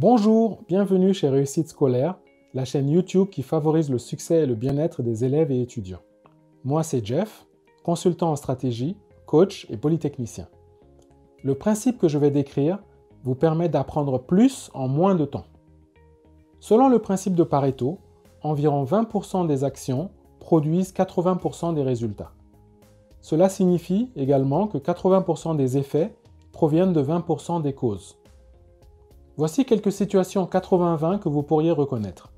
Bonjour, bienvenue chez Réussite Scolaire, la chaîne YouTube qui favorise le succès et le bien-être des élèves et étudiants. Moi, c'est Jeff, consultant en stratégie, coach et polytechnicien. Le principe que je vais décrire vous permet d'apprendre plus en moins de temps. Selon le principe de Pareto, environ 20% des actions produisent 80% des résultats. Cela signifie également que 80% des effets proviennent de 20% des causes. Voici quelques situations 80-20 que vous pourriez reconnaître.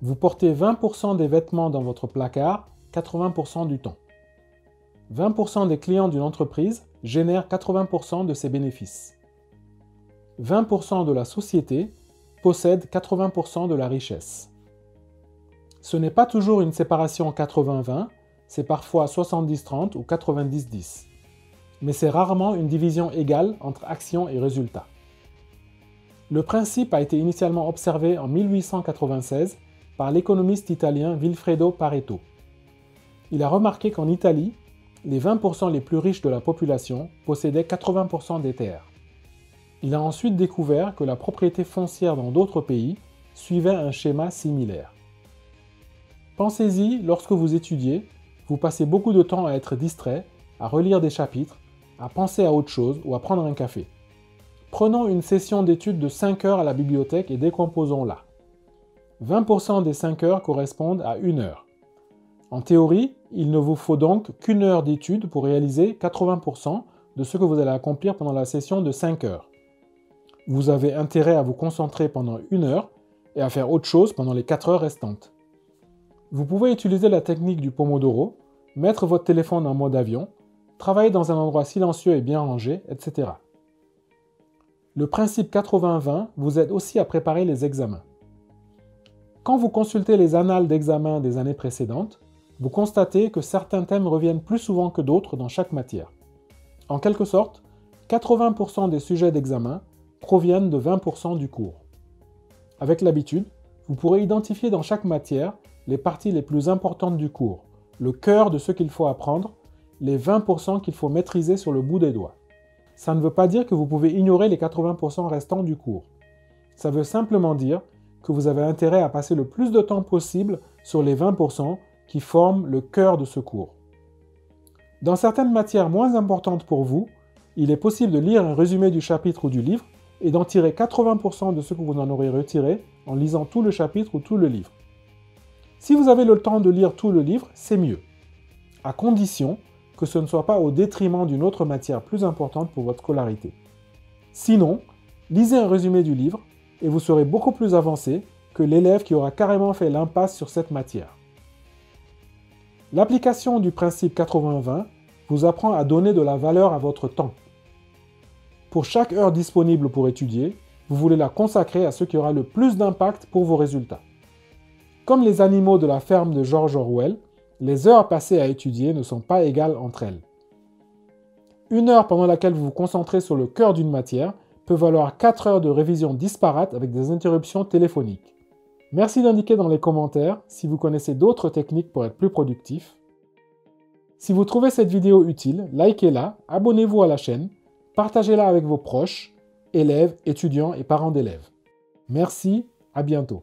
Vous portez 20% des vêtements dans votre placard 80% du temps. 20% des clients d'une entreprise génèrent 80% de ses bénéfices. 20% de la société possède 80% de la richesse. Ce n'est pas toujours une séparation 80-20, c'est parfois 70-30 ou 90-10. Mais c'est rarement une division égale entre action et résultat. Le principe a été initialement observé en 1896 par l'économiste italien Vilfredo Pareto. Il a remarqué qu'en Italie, les 20% les plus riches de la population possédaient 80% des terres. Il a ensuite découvert que la propriété foncière dans d'autres pays suivait un schéma similaire. Pensez-y, lorsque vous étudiez, vous passez beaucoup de temps à être distrait, à relire des chapitres, à penser à autre chose ou à prendre un café. Prenons une session d'études de 5 heures à la bibliothèque et décomposons-la. 20% des 5 heures correspondent à 1 heure. En théorie, il ne vous faut donc qu'une heure d'étude pour réaliser 80% de ce que vous allez accomplir pendant la session de 5 heures. Vous avez intérêt à vous concentrer pendant une heure et à faire autre chose pendant les 4 heures restantes. Vous pouvez utiliser la technique du Pomodoro, mettre votre téléphone en mode avion, travailler dans un endroit silencieux et bien rangé, etc. Le principe 80-20 vous aide aussi à préparer les examens. Quand vous consultez les annales d'examen des années précédentes, vous constatez que certains thèmes reviennent plus souvent que d'autres dans chaque matière. En quelque sorte, 80% des sujets d'examen proviennent de 20% du cours. Avec l'habitude, vous pourrez identifier dans chaque matière les parties les plus importantes du cours, le cœur de ce qu'il faut apprendre, les 20% qu'il faut maîtriser sur le bout des doigts. Ça ne veut pas dire que vous pouvez ignorer les 80% restants du cours. Ça veut simplement dire que vous avez intérêt à passer le plus de temps possible sur les 20% qui forment le cœur de ce cours. Dans certaines matières moins importantes pour vous, il est possible de lire un résumé du chapitre ou du livre et d'en tirer 80% de ce que vous en aurez retiré en lisant tout le chapitre ou tout le livre. Si vous avez le temps de lire tout le livre, c'est mieux, à condition que ce ne soit pas au détriment d'une autre matière plus importante pour votre scolarité. Sinon, lisez un résumé du livre et vous serez beaucoup plus avancé que l'élève qui aura carrément fait l'impasse sur cette matière. L'application du principe 80-20 vous apprend à donner de la valeur à votre temps. Pour chaque heure disponible pour étudier, vous voulez la consacrer à ce qui aura le plus d'impact pour vos résultats. Comme les animaux de la ferme de George Orwell, les heures passées à étudier ne sont pas égales entre elles. Une heure pendant laquelle vous vous concentrez sur le cœur d'une matière peut valoir 4 heures de révision disparates avec des interruptions téléphoniques. Merci d'indiquer dans les commentaires si vous connaissez d'autres techniques pour être plus productif. Si vous trouvez cette vidéo utile, likez-la, abonnez-vous à la chaîne, partagez-la avec vos proches, élèves, étudiants et parents d'élèves. Merci, à bientôt.